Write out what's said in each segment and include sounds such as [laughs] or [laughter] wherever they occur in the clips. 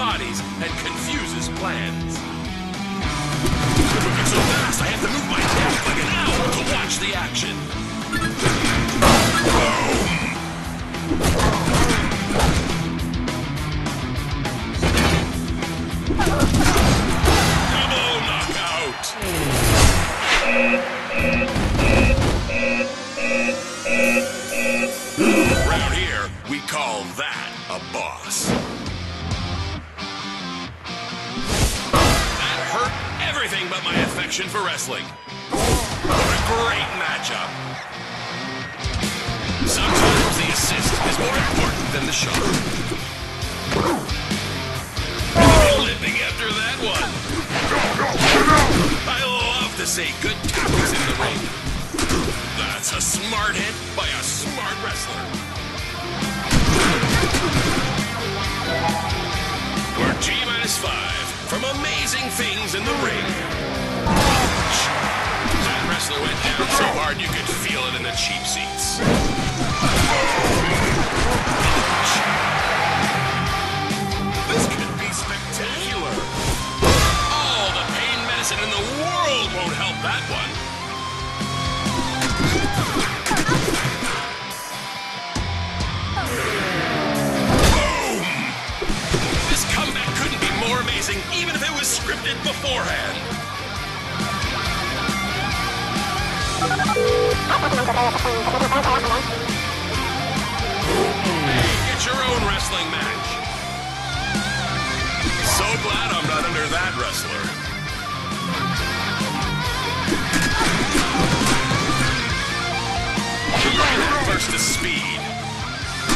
bodies and confuses plans. Moving so fast, I have to move my neck like an owl to watch the action. Double knockout. Around here, we call that affection for wrestling. What a great matchup. Sometimes the assist is more important than the shot. Limping after that one. I love to say good tactics in the ring. That's a smart hit by a smart wrestler. We're G minus five from amazing things in the ring. Ouch. That wrestler went down so hard you could feel it in the cheap seats. Get your own wrestling match. So glad I'm not under that wrestler. That burst speed.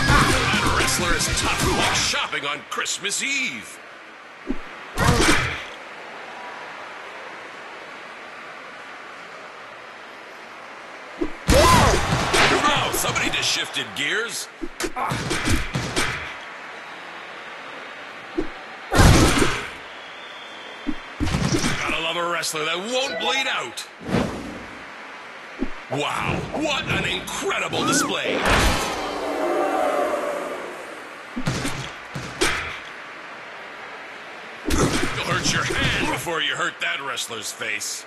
That wrestler is tough like shopping on Christmas Eve. Wow, somebody just shifted gears. Gotta love a wrestler that won't bleed out. Wow, what an incredible display. You'll hurt your hand before you hurt that wrestler's face.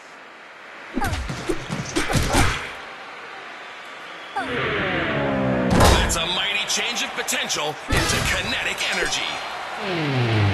That's potential into kinetic energy. Hmm.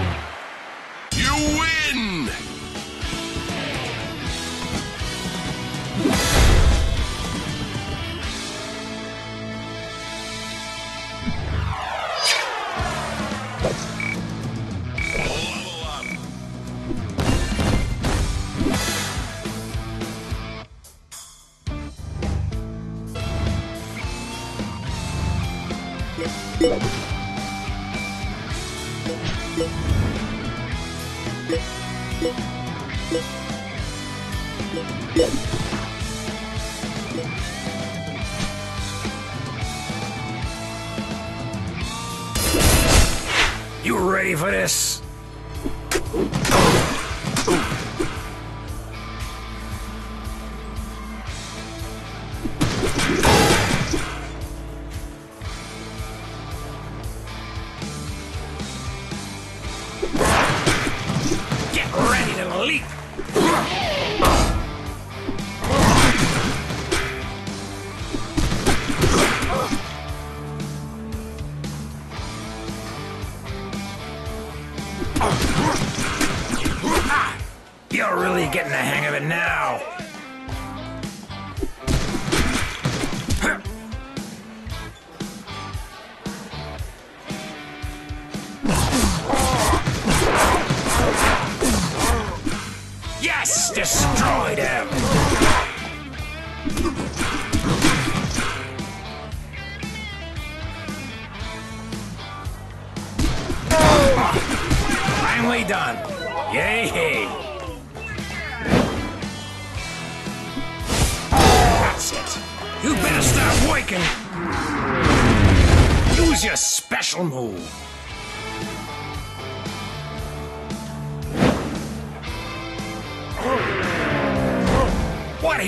Getting the hang of it now.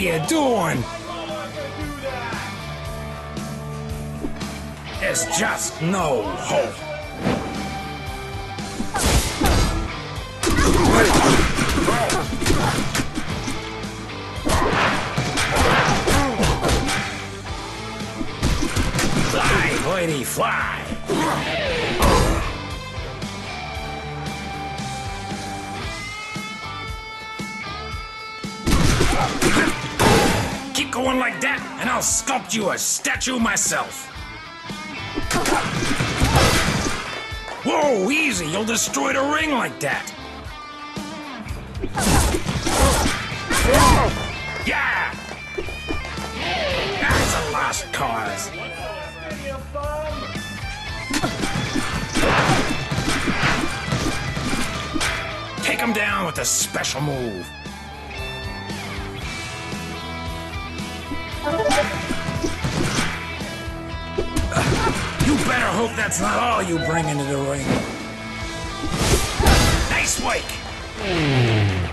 You doing? There's just no hope. Fly, lady, fly. Going like that, and I'll sculpt you a statue myself. Whoa, easy. You'll destroy the ring like that. Yeah! That's a lost cause. Take him down with a special move. You better hope that's not all you bring into the ring. Nice work.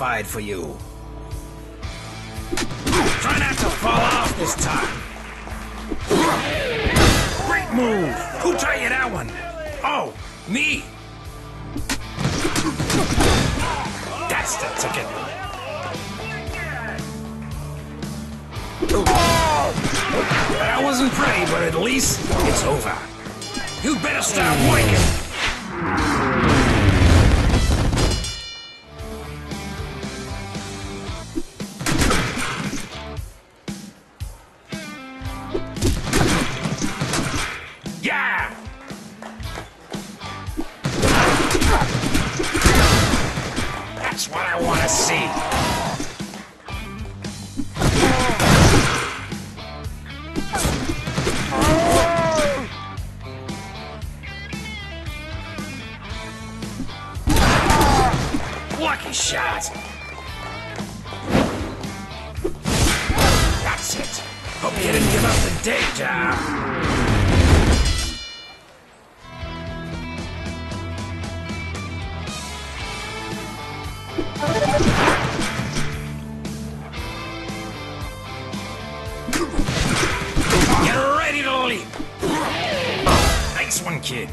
I'm for you. Try not to fall off this time. Great move. Who taught you that one? Oh, me. That's the ticket. That wasn't pretty, but at least it's over. You better start working. That's it. Hope you didn't give up the job. Get ready to leap. Nice one, kid.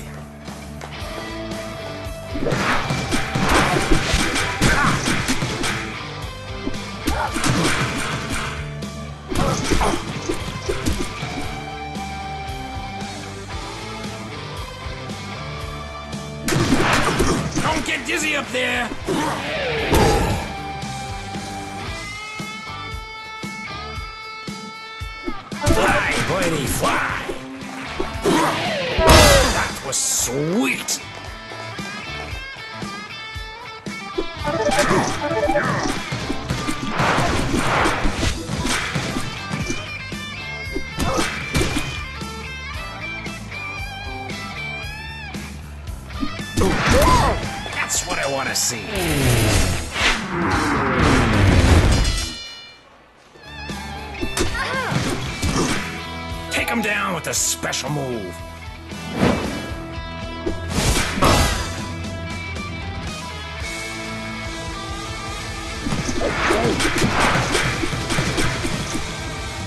Him down with a special move.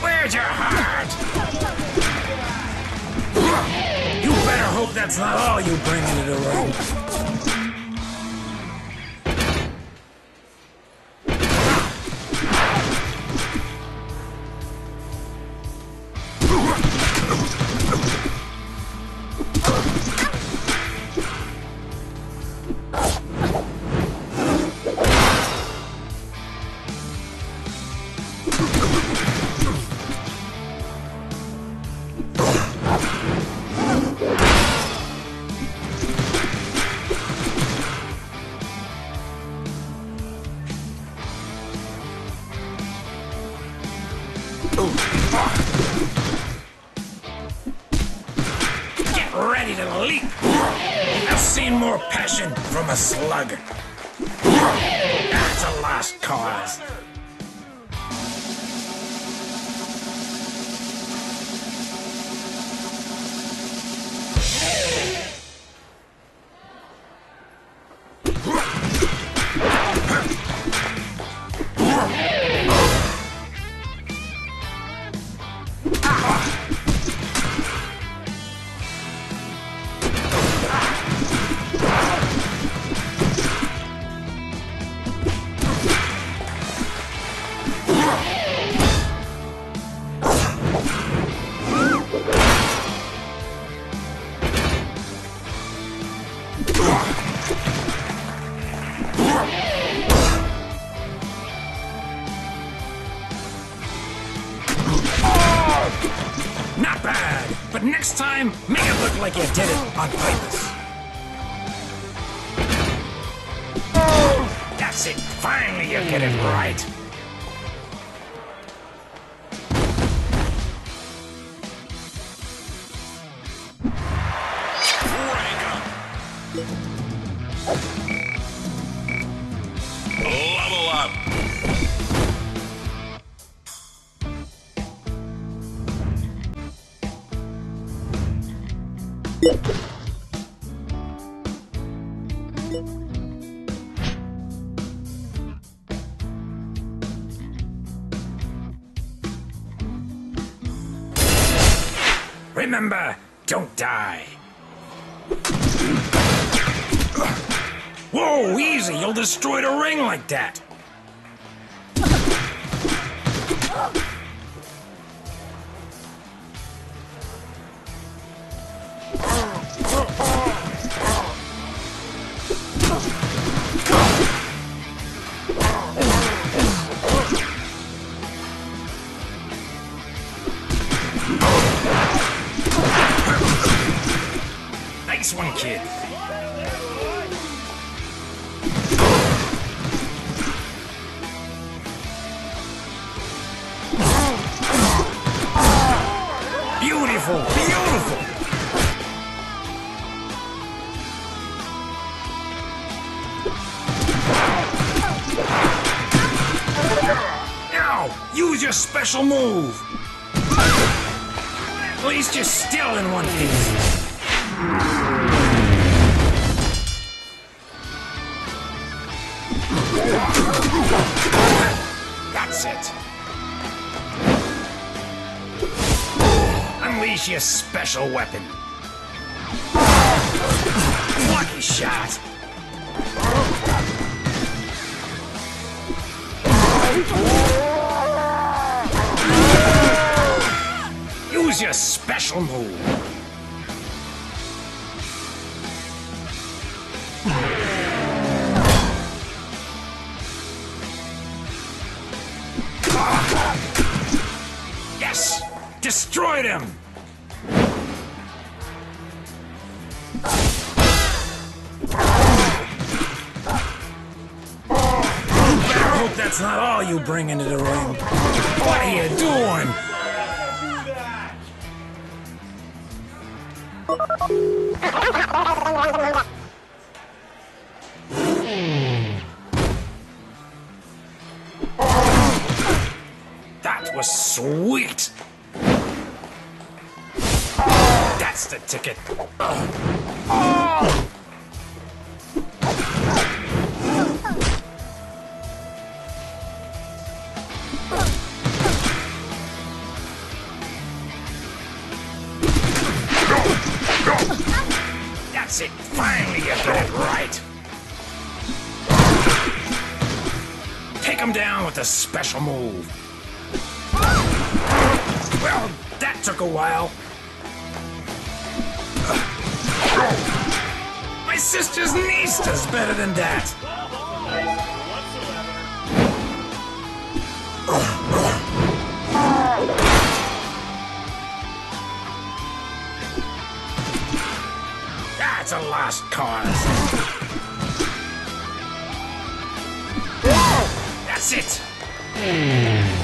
Where's your heart? You better hope that's not all you bring into the ring. It look Remember, don't die. Whoa, easy. You'll destroy the ring like that. It. Unleash your special weapon. Lucky shot. Use your special move. Destroyed him! Better hope that's not all you bring into the ring. What are you doing? That [laughs] That's the ticket. That's it. Finally you got it right. Take him down with a special move. Well, that took a while. My sister's niece does better than that. That's a lost cause. That's it.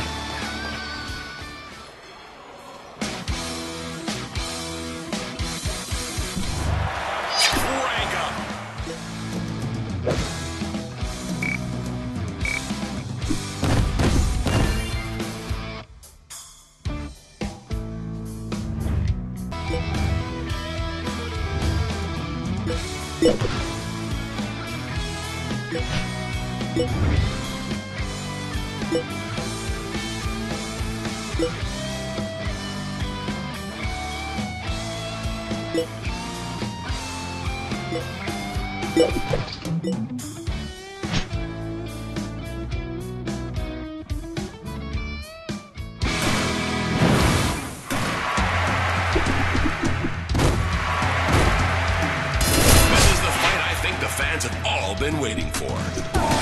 Fans have all been waiting for.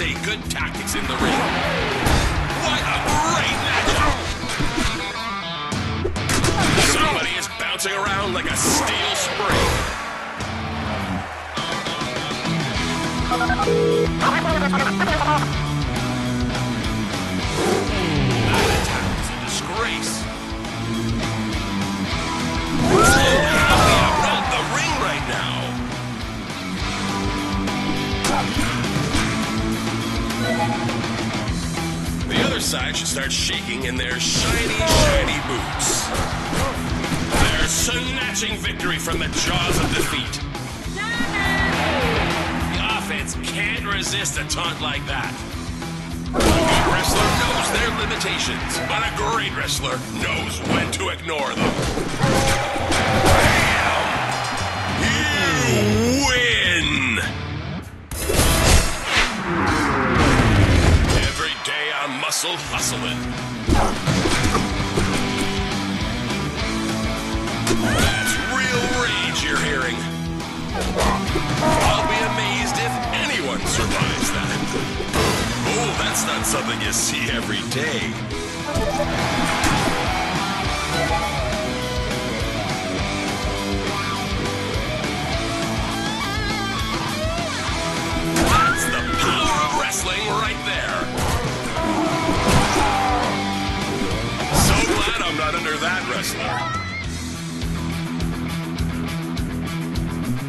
See good tactics in the ring. What a great matchup! Somebody is bouncing around like a steel spring. That Other should start shaking in their shiny, shiny boots. They're snatching victory from the jaws of defeat. The offense can't resist a taunt like that. A good wrestler knows their limitations, but a great wrestler knows when to ignore them. I'm hustling. That's real rage you're hearing. I'll be amazed if anyone survives that. Oh, that's not something you see every day. Right there. I'm not under that wrestler.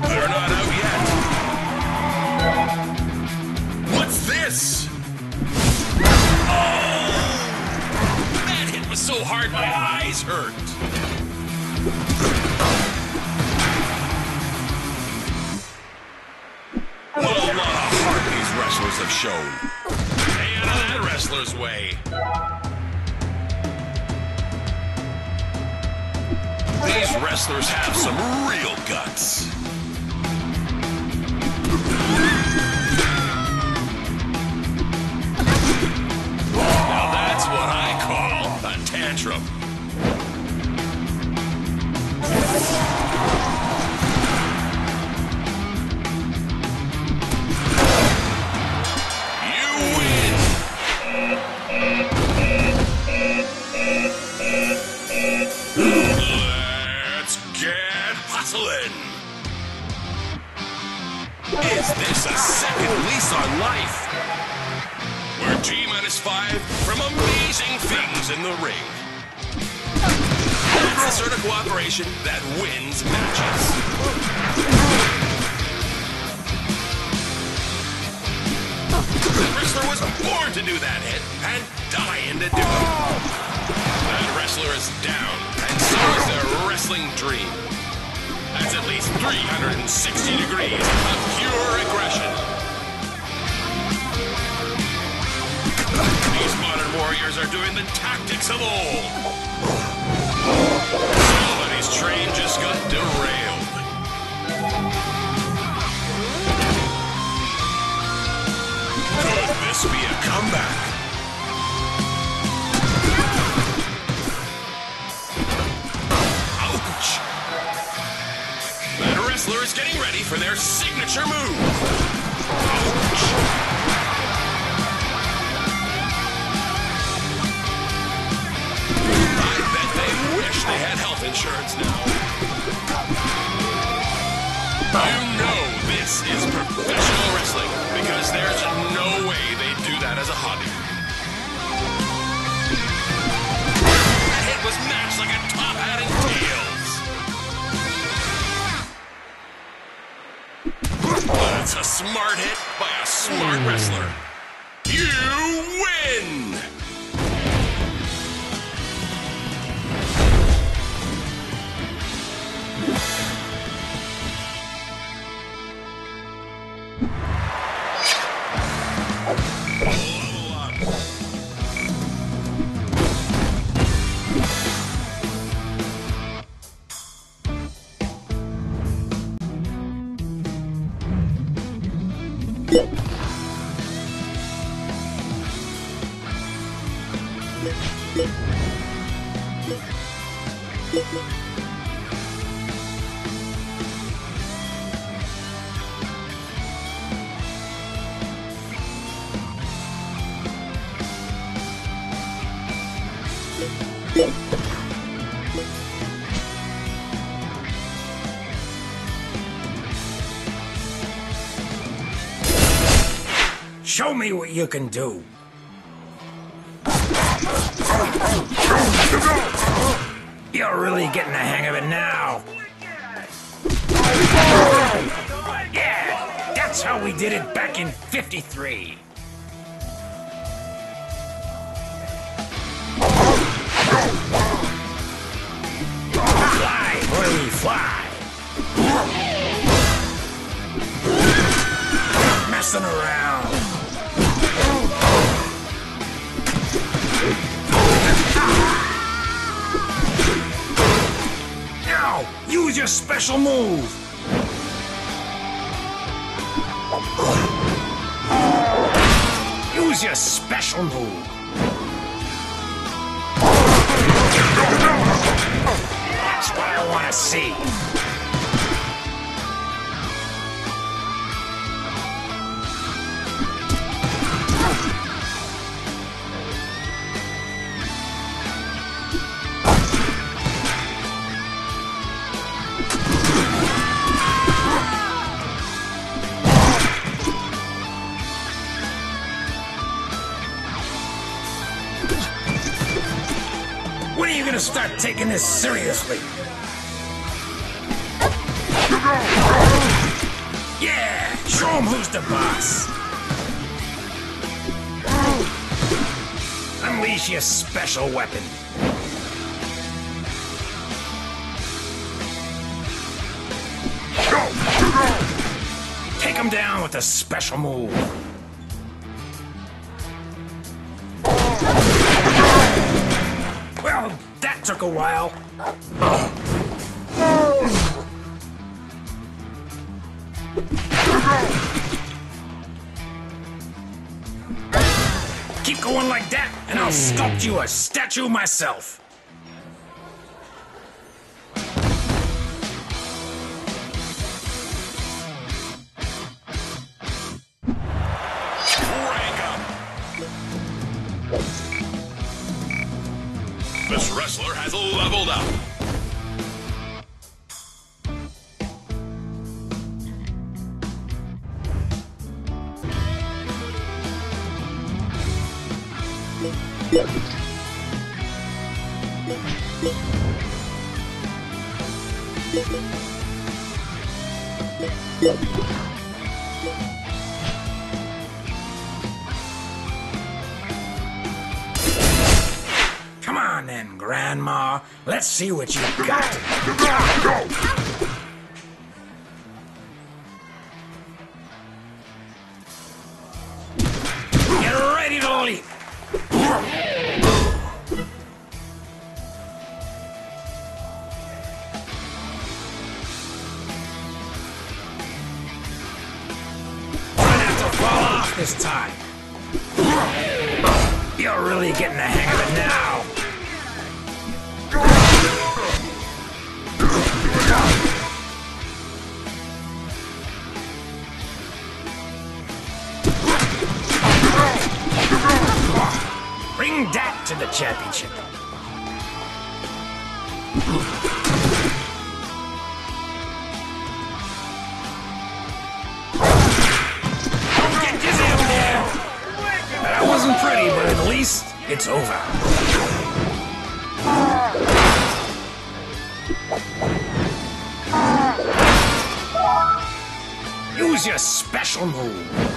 They're not out yet. What's this? Oh! That hit was so hard my eyes hurt. What a lot of heart these wrestlers have shown. Stay out of that wrestler's way. These wrestlers have some real guts. Now that's what I call a tantrum. Is this a second lease on life? We're G minus five from a in the ring. That's the sort of cooperation that wins matches. The wrestler was born to do that hit and dying to do it. That wrestler is down, and so is their wrestling dream. That's at least 360 degrees of pure aggression. These modern warriors are doing the tactics of old. Somebody's train just got derailed. Could this be a comeback? Is getting ready for their signature move. Ouch! I bet they wish they had health insurance now. You know this is professional wrestling because there's no way they do that as a hobby. That hit was matched like a top hat and tails. That's a smart hit by a smart wrestler. You win! Show me what you can do. You're really getting the hang of it now. Yeah, that's how we did it back in 53. Fly, boy, fly. Messing around. Use your special move. Use your special move. That's what I want to see. This seriously? Yeah, show 'em who's the boss. Unleash your special weapon. Take him down with a special move. A while. Keep going like that, and I'll sculpt you a statue myself. See what you championship. Don't get dizzy up there. That wasn't pretty, but at least it's over. Use your special move.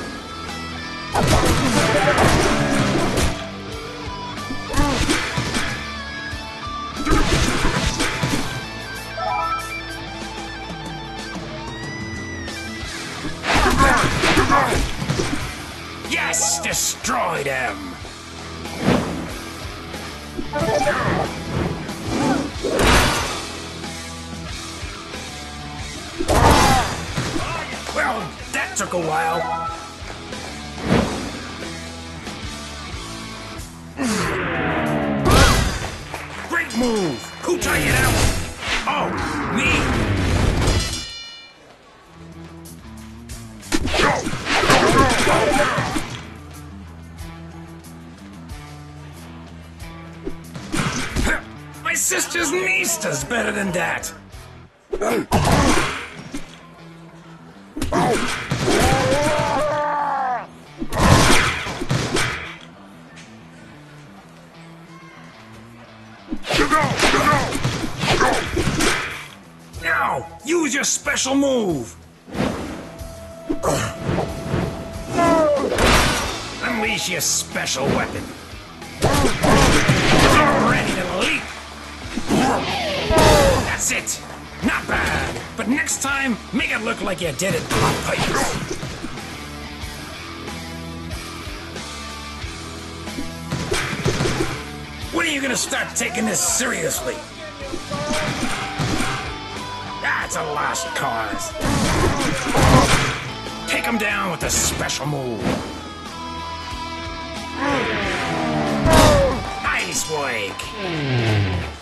Sister's niece does better than that. Now, use your special move. Unleash your special weapon. That's it. Not bad. But next time, make it look like you did it on purpose. When are you gonna start taking this seriously? That's a lost cause. Take him down with a special move. Nice work.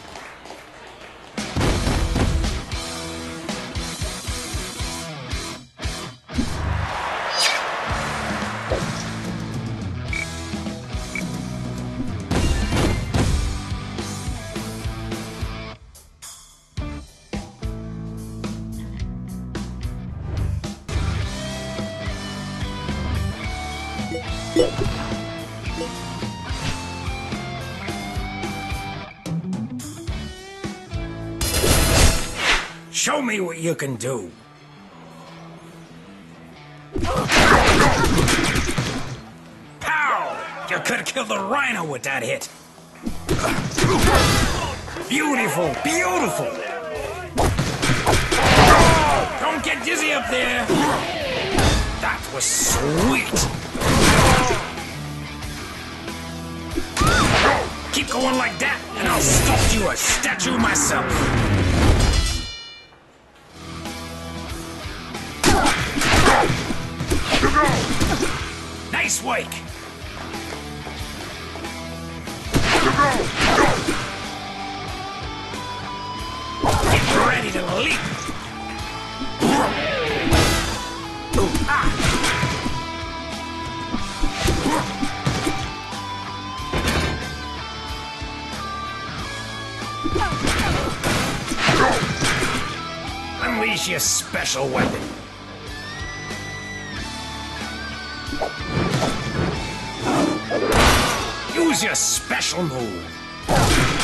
Show me what you can do. Pow! You could killed the rhino with that hit. Beautiful, beautiful. Oh, don't get dizzy up there. That was sweet. Keep going like that, and I'll sculpt you a statue myself. Nice work. Get ready to leap. Unleash your special weapon. Your special move.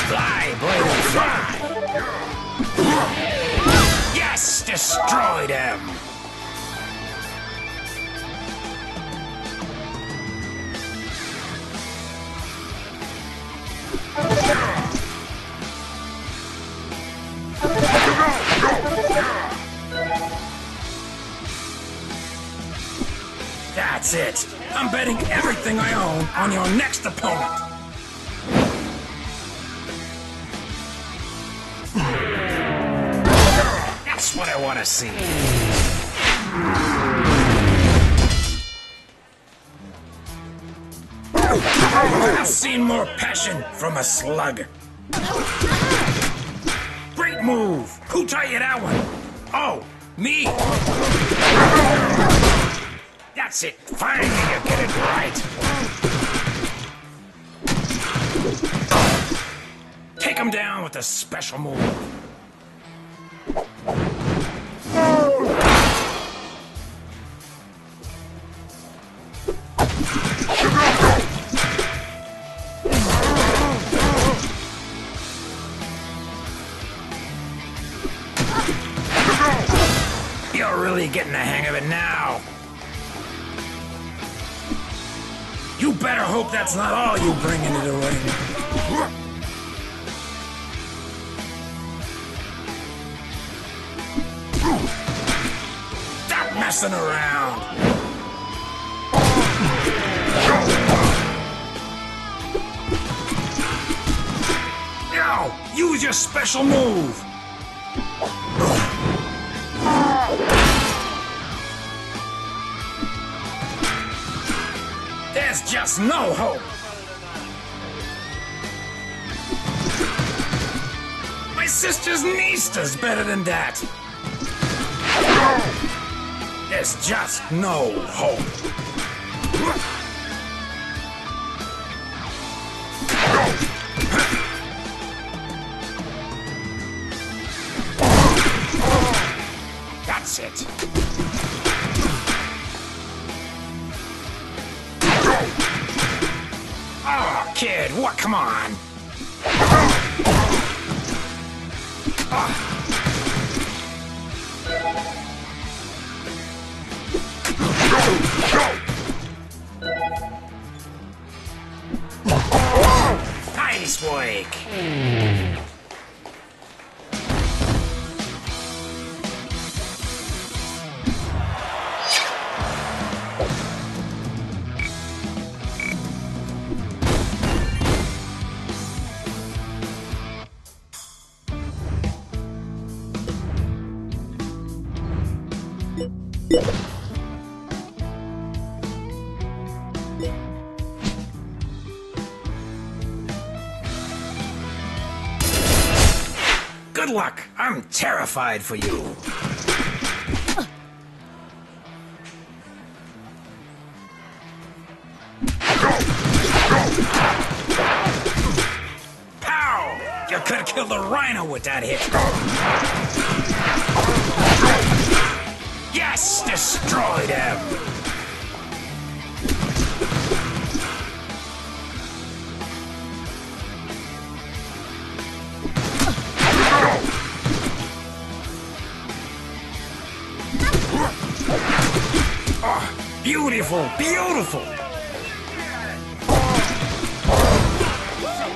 Fly, Blade, fly! Yes, destroyed him! That's it. I'm betting everything I own on your next opponent. I want to see. I've seen more passion from a slug. Great move. Who taught you that one? Oh, me. That's it. Finally, you get it right. Take him down with a special move. Getting the hang of it now. You better hope that's not all you bring into the ring. Stop messing around. Now, use your special move. No hope. My sister's niece does better than that. There's just no hope. That's it. Kid, what? Come on. Nice work. I'm terrified for you. Pow! You could killed the rhino with that hit. Yes! Destroyed him! Beautiful, beautiful!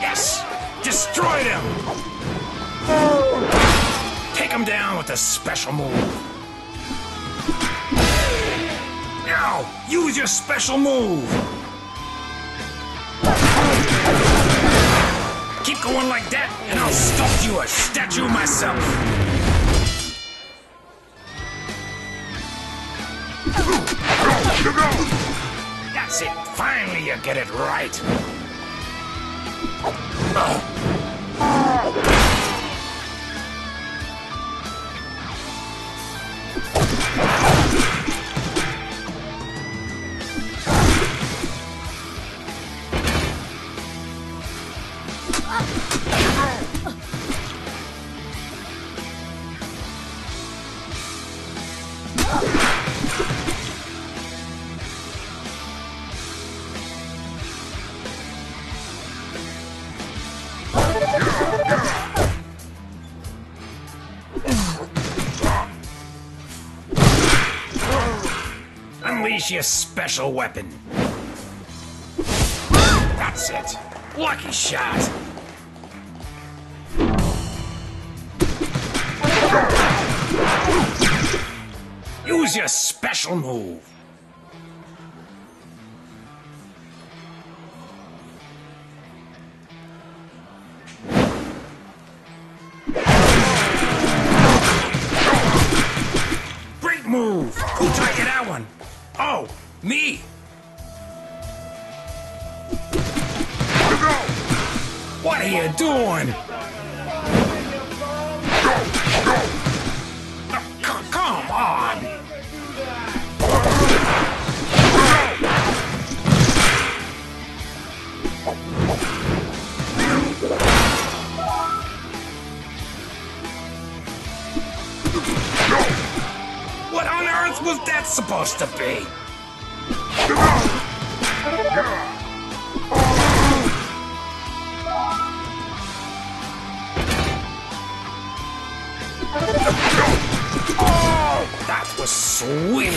Yes! Destroyed him! Take him down with a special move. Now, use your special move! Keep going like that, and I'll sculpt you a statue myself! It. Finally, you get it right. One your special weapon. That's it. Lucky shot. Use your special move. was sweet.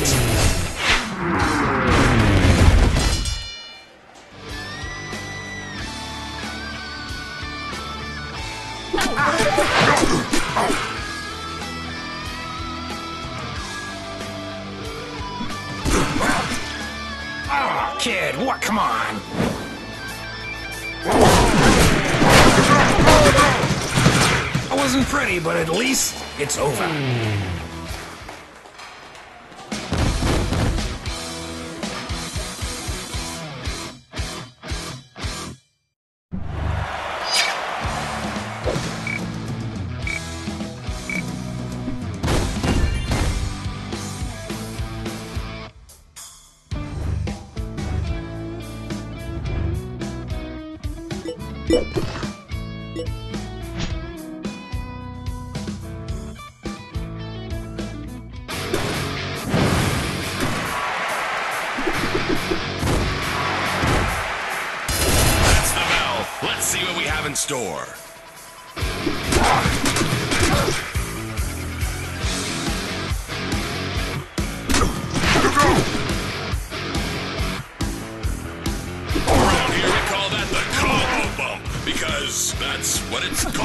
kid. What? Come on. I wasn't pretty, but at least it's over. it's gone.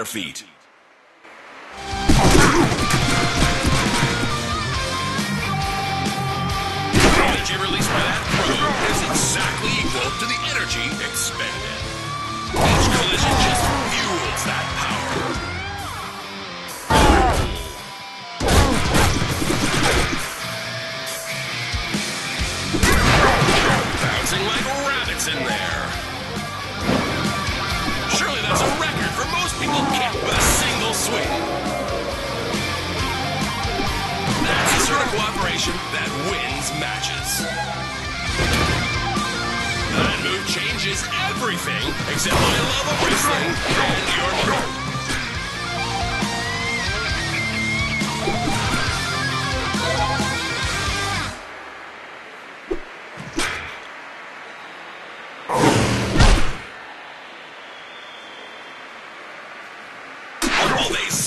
Their feet.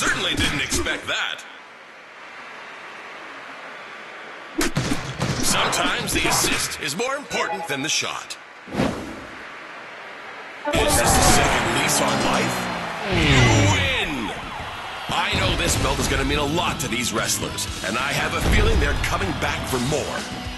Certainly didn't expect that. Sometimes the assist is more important than the shot. Is this the second lease on life? You win! I know this belt is going to mean a lot to these wrestlers, and I have a feeling they're coming back for more.